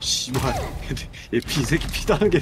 씨발. 얘 피, 새끼 피다는 게